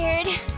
tired.